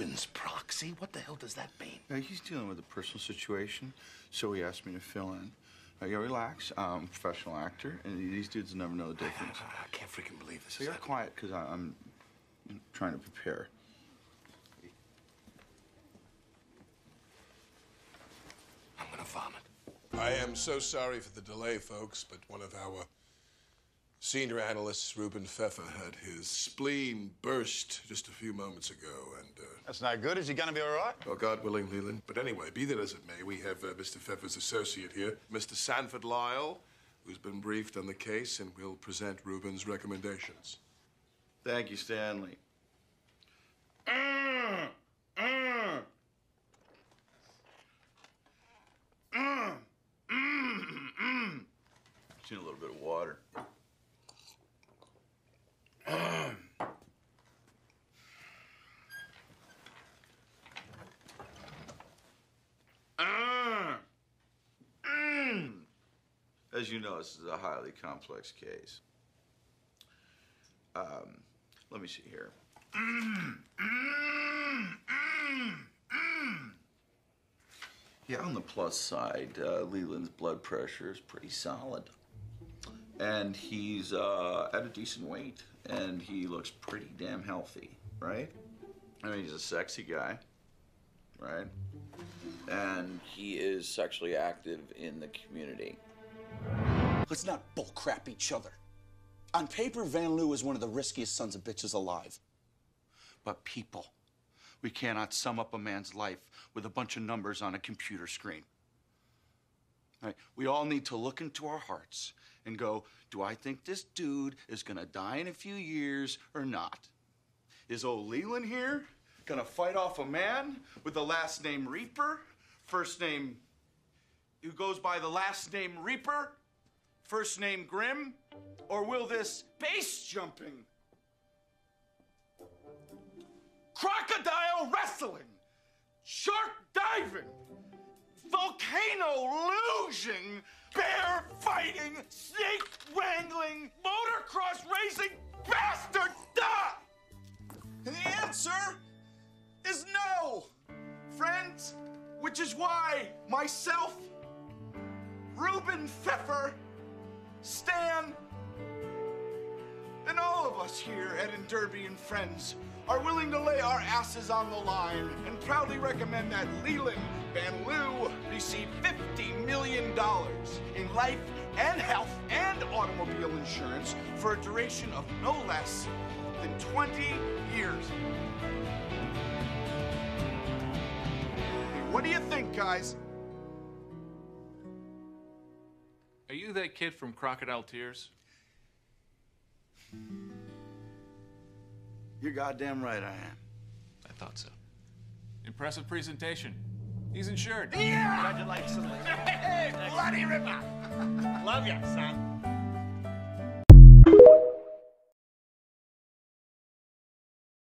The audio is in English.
Rubens proxy? What the hell does that mean? Yeah, he's dealing with a personal situation, so he asked me to fill in. Uh, yeah, relax. I'm a professional actor, and these dudes never know the difference. I, I can't freaking believe this So is you're quiet, because I'm trying to prepare. I'm gonna vomit. I am so sorry for the delay, folks, but one of our senior analyst Ruben Pfeffer, had his spleen burst just a few moments ago, and, uh, That's not good. Is he gonna be all right? well, God willing, Leland. But anyway, be that as it may, we have uh, Mr. Pfeffer's associate here, Mr. Sanford Lyle, who's been briefed on the case and will present Ruben's recommendations. Thank you, Stanley. Mm, mm. Mm. Just need a little bit of water. As you know, this is a highly complex case. Um, let me see here. Yeah, on the plus side, uh, Leland's blood pressure is pretty solid. And he's uh, at a decent weight, and he looks pretty damn healthy, right? I mean, he's a sexy guy, right? And he is sexually active in the community. Let's not bullcrap each other. On paper, Van Lew is one of the riskiest sons of bitches alive. But people, we cannot sum up a man's life with a bunch of numbers on a computer screen. Right? We all need to look into our hearts and go, do I think this dude is gonna die in a few years or not? Is old Leland here gonna fight off a man with the last name Reaper, first name who goes by the last name Reaper, first name Grim, or will this base jumping crocodile wrestling, shark diving, volcano luging, bear fighting, snake wrangling, motocross racing bastard die? And the answer is no, friends, which is why myself, Reuben Pfeffer, Stan, and all of us here at Derby and Friends are willing to lay our asses on the line and proudly recommend that Leland Van Lew receive $50 million in life and health and automobile insurance for a duration of no less than 20 years. What do you think, guys? You that kid from Crocodile Tears? You're goddamn right I am. I thought so. Impressive presentation. He's insured. Yeah! Congratulations. Hey, bloody ripper. Love ya, son.